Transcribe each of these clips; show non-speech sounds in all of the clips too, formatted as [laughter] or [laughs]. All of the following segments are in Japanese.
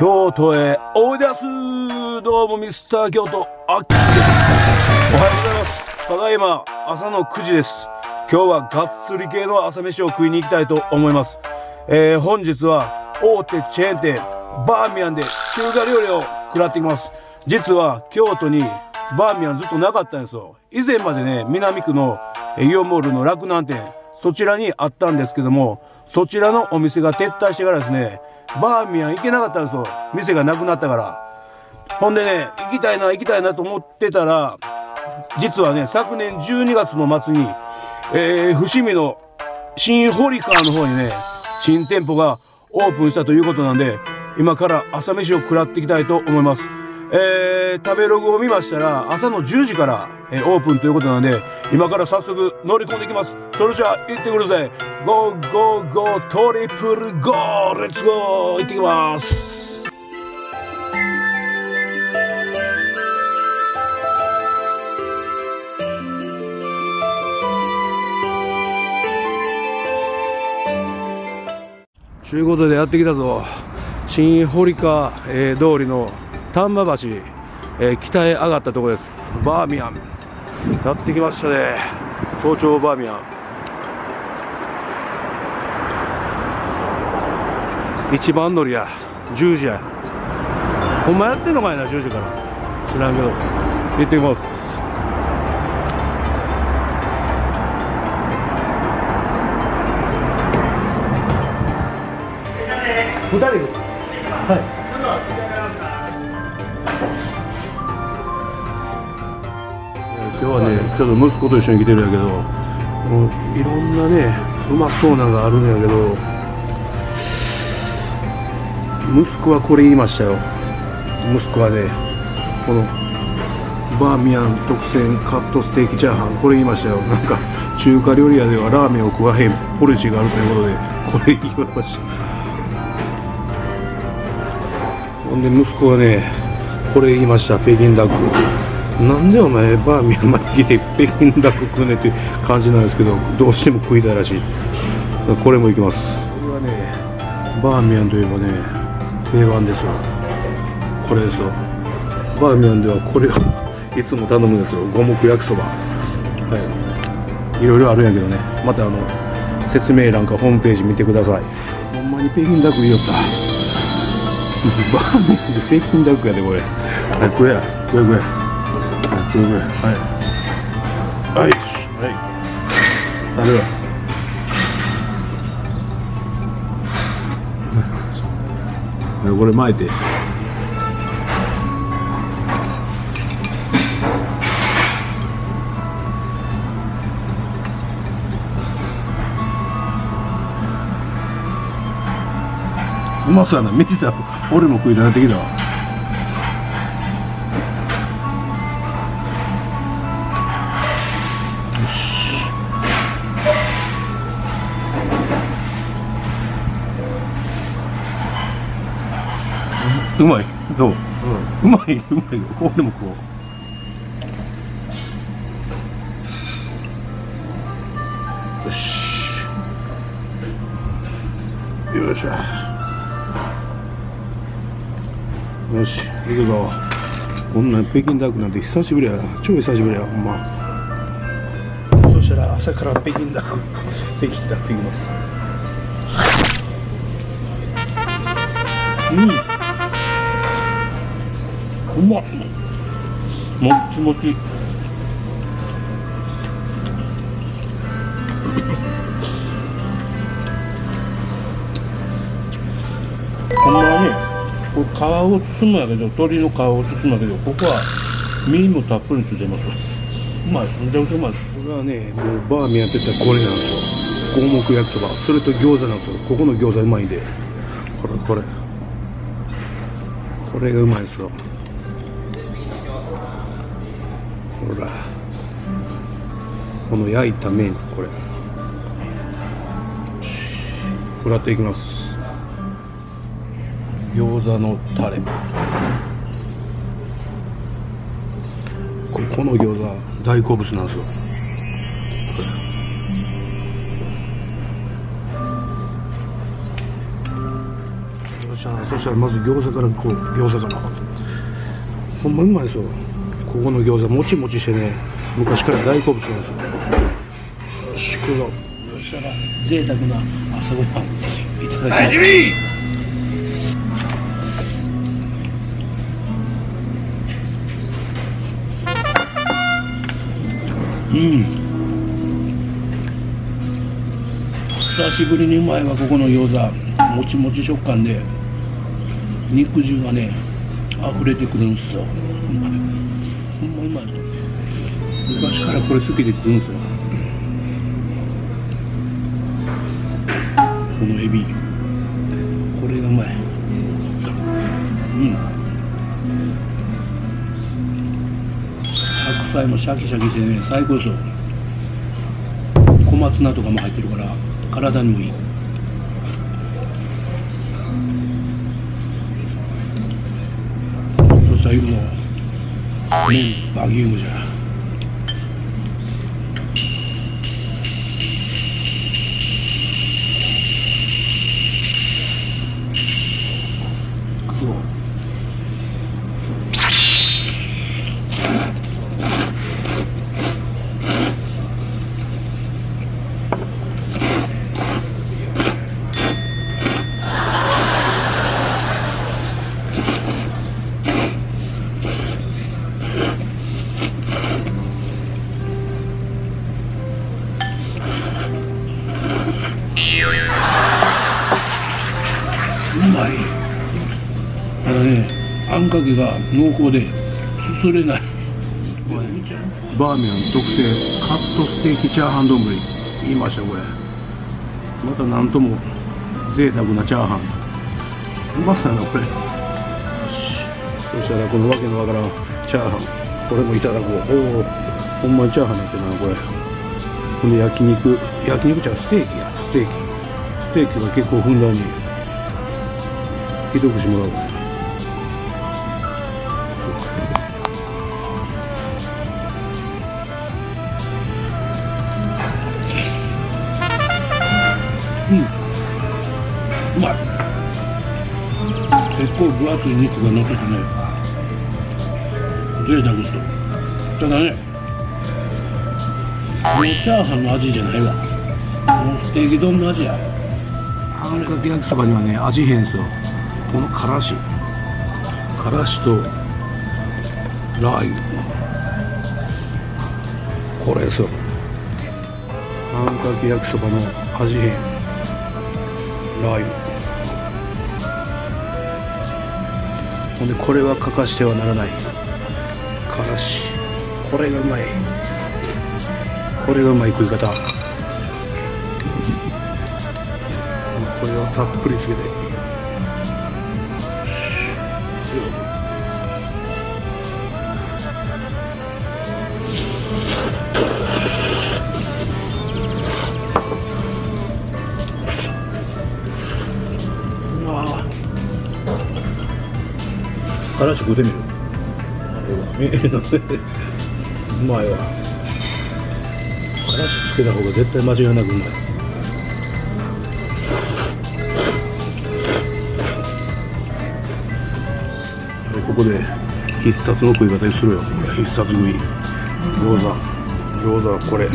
京都へおいでやすどうもミスター京都あっきです。おはようございます。ただいま朝の9時です。今日はがっつり系の朝飯を食いに行きたいと思います。えー、本日は大手チェーン店バーミヤンで中華料理を食らってきます。実は京都にバーミヤンずっとなかったんですよ。以前までね南区のイオンモールの洛南店そちらにあったんですけどもそちらのお店が撤退してからですねバーミヤン行けなかったんですよ。店がなくなったから。ほんでね行きたいな行きたいなと思ってたら実はね昨年12月の末に、えー、伏見の新堀川の方にね新店舗がオープンしたということなんで今から朝飯を食らっていきたいと思います。えー、食べログを見ましたら朝の10時から、えー、オープンということなんで今から早速乗り込んでいきます。それじゃあ行ってくださいGo go go triple go。Let's go 行ってきます。ということでやってきたぞ。新堀川、えー、通りの丹波橋、えー、北へ上がったところです。バーミヤン。やってきましたね。早朝バーミヤン。一番乗りや。10時や。ほんまやってんのかいな10時から。知らんけど。行ってきます。二人です。はい。今日はねちょっと息子と一緒に来てるんやけどもういろんなねうまそうなのがあるんやけど息子はこれ言いましたよ。息子はねこのバーミヤン特選カットステーキチャーハンこれ言いましたよ。なんか中華料理屋ではラーメンを食わへんポリシーがあるということでこれ言いました。ほんで息子はねこれ言いました。北京ダック。なんでお前バーミヤンまで来て北京ダック食うねっていう感じなんですけどどうしても食いたいらしい。これもいきます。これはねバーミヤンといえばね定番ですよ。これですよ。バーミヤンではこれを [laughs] いつも頼むんですよ。五目焼きそば。はい。いろいろあるんやけどね。またあの説明欄かホームページ見てください。ほんまに北京ダック言いよった。[laughs] バーミヤンで北京ダックやでこれ。はいこれや。これこれはい。はい。はい。食べろこれ巻い。てうまそうやな見てた俺も食い。なってきたわうまい。どう、うん、うまいうまい俺もこう。よし。よいしょ。よし行くぞ。こんなん北京ダックなんて久しぶりや超久しぶりやほんま。そしたら朝から北京ダック。[laughs] 北京ダック行きます。うんうまっもっちもち。ほんまはねこれ皮を包むんやけど鶏の皮を包むんやけどここは身もたっぷりついてますうまい。めちゃくちゃうまい。これはねもうバーミヤンって言ったらこれなんですよ。五目焼きそば。それと餃子なんですよ。ここの餃子うまいんで。これこれ。これがうまいですよ。ほら。この焼いた麺これ。食らっていきます。餃子のタレ。ここの餃子大好物なんですよ。よっしゃそしたらまず餃子からこう。餃子から。ほんまうまいですよ。ここの餃子もちもちしてね昔から大好物なんですよ。よし食うぞ。そしたら贅沢な朝ごはんいただきます。うん。久しぶりにうまいわここの餃子。もちもち食感で。肉汁がね溢れてくるんすようまい昔からこれ好きで食うんすよこのエビ。これがうまい。うん白菜もシャキシャキしてね最高ですよ小松菜とかも入ってるから体にもいい。そしたら行くぞ。麺バギウムじゃそうあんかけが濃厚ですすれないバーミヤン特製カットステーキチャーハン丼言いましたこれまたなんとも贅沢なチャーハンうまそうやなこれそしたらこのわけのわからんチャーハンこれもいただこうおおほんまにチャーハンなってなこれほんで焼肉焼肉ちゃうステーキやステーキステーキが結構ふんだんに一口もらうう構分厚い肉が乗っててね贅沢とただねもうチャーハンの味じゃないわもうステーキ丼の味やあんかけ焼きそばにはね味変すよこのからしからしとラー油これですよあんかけ焼きそばの味変ラー油ほんでこれは欠かしてはならない。からしこれがうまい。これがうまい食い方。これをたっぷりつけて。からし食うてみるあれは。うまいわからしつけた方が絶対間違いなくうまい。ここで必殺の食い方にするよ。必殺食い。餃子。餃子はこれ。こ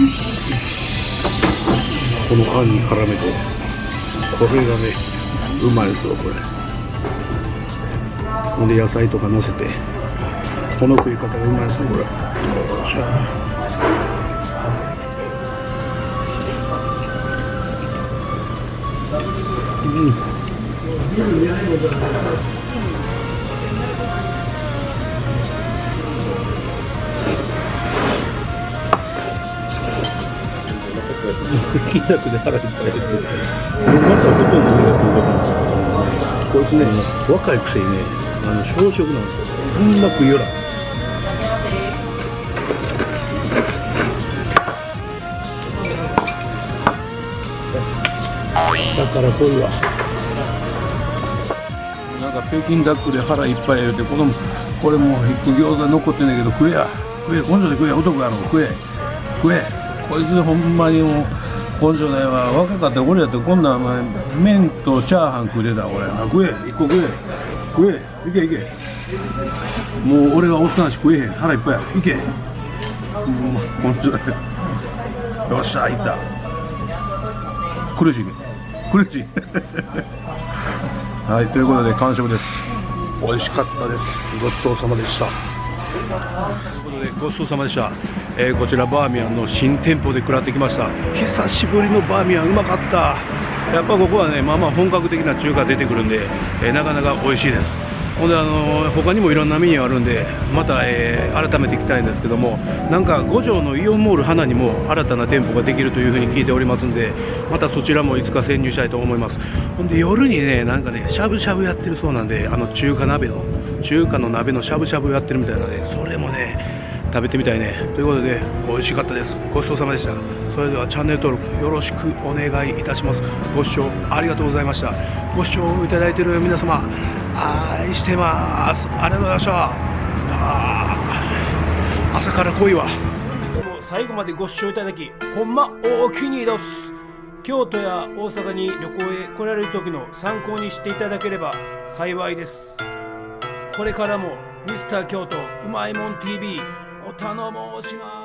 のあんに絡めて。これがねうまいですよこれ。ほんで野菜とか乗せてこの食い方がうまいですねこれ。よっしゃうん [laughs] 金額で腹いっぱいってまたほとんこいつね若いくせにねあの小食なんですよこんな。食いよらだからこういうわ。なんか北京ダックで腹いっぱいやるてこのこれもう餃子残ってんだけど食えや。食え。根性で食え男やろ食え食えこいつほんまにもう根性ないわ。若かった俺だってこんなん麺とチャーハン食うてた俺あ食え。一個食え食えいけいけ。もう俺がおっさんし食えへん。腹いっぱいや。いけ。もう根性ないよっしゃいった。苦しい苦しい。[laughs] はいということで完食です。美味しかったです。ごちそうさまでした。ということでごちそうさまでした、えーこちらバーミヤンの新店舗で食らってきました。久しぶりのバーミヤンうまかった。やっぱここはねまあまあ本格的な中華出てくるんで、えーなかなか美味しいです。ほんであのー他にもいろんなメニューあるんでまた、えー改めていきたいんですけどもなんか五条のイオンモール花にも新たな店舗ができるというふうに聞いておりますんでまたそちらもいつか潜入したいと思います。ほんで夜にねなんかねしゃぶしゃぶやってるそうなんであの中華鍋の中華の鍋のしゃぶしゃぶやってるみたいなのでそれもね食べてみたいね。ということで美味しかったです。ごちそうさまでした。それではチャンネル登録よろしくお願いいたします。ご視聴ありがとうございました。ご視聴いただいている皆様愛してます。ありがとうございました。あ朝から来いわ。いつも最後までご視聴いただきほんま大きにどす。京都や大阪に旅行へ来られる時の参考にしていただければ幸いです。これからもミスター京都うまいもん TV お頼申します。